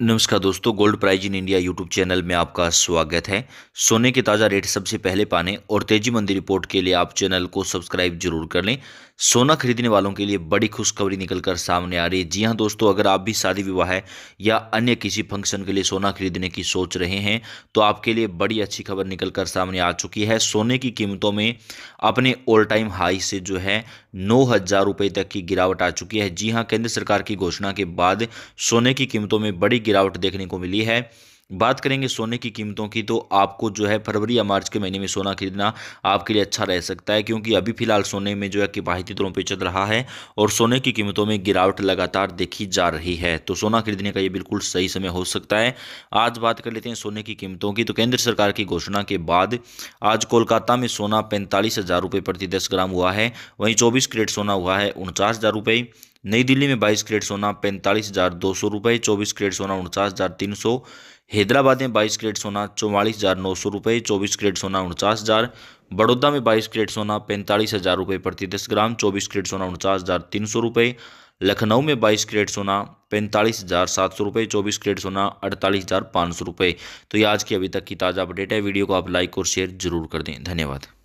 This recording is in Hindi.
नमस्कार दोस्तों gold prize in India YouTube channel में आपका स्वागत है। सोने के ताज़ा रेट सबसे पहले पाने और तेज़ी मंदी रिपोर्ट के लिए आप चैनल को सब्सक्राइब ज़रूर कर लें। सोना खरीदने वालों के लिए बड़ी खुशखबरी निकलकर सामने आ रही है। जी हाँ दोस्तों, अगर आप भी शादी विवाह है या अन्य किसी फ़ंक्शन के लिए सोना खरीदने की सोच रहे हैं तो आपके लिए बड़ी अच्छी खबर निकल सामने आ चुकी है। सोने की कीमतों में अपने ऑल टाइम हाई से जो है नौ हज़ार रुपये तक की गिरावट आ चुकी है। जी हाँ केंद्र सरकार की घोषणा के बाद सोने की कीमतों में बड़ी गिरावट देखने को मिली है। बात करेंगे सोने की कीमतों की तो आपको जो है फरवरी या मार्च के महीने में सोना खरीदना आपके लिए अच्छा रह सकता है, क्योंकि अभी फ़िलहाल सोने में जो है किफ़ायती तौरों पर चल रहा है और सोने की कीमतों में गिरावट लगातार देखी जा रही है। तो सोना खरीदने का ये बिल्कुल सही समय हो सकता है। आज बात कर लेते हैं सोने की कीमतों की तो केंद्र सरकार की घोषणा के बाद आज कोलकाता में सोना पैंतालीस हज़ार प्रति दस ग्राम हुआ है, वहीं चौबीस क्रेट सोना हुआ है उनचास हज़ार नई दिल्ली में बाईस क्रेट सोना, पैंतालीस हज़ार दो सौ रुपये चौबीस क्रेट सोना, उनचास हज़ार तीन सौ। हैदराबाद में बाईस क्रेट सोना, चौवालीस हज़ार नौ सौ रुपये चौबीस क्रेट सोना, उनचास हज़ार। बड़ौदा में बाईस क्रेट सोना, पैंतालीस हज़ार रुपये प्रति दस ग्राम चौबीस क्रेट सोना, उनचास हज़ार तीन सौ रुपये लखनऊ में बाईस क्रेट सोना, पैंतालीस हज़ार सात सौ रुपये चौबीस क्रेट सोना, अड़तालीस हज़ार पाँच सौ रुपये तो ये आज की अभी तक की ताज़ा अपडेट है। वीडियो को आप लाइक और शेयर ज़रूर कर दें। धन्यवाद।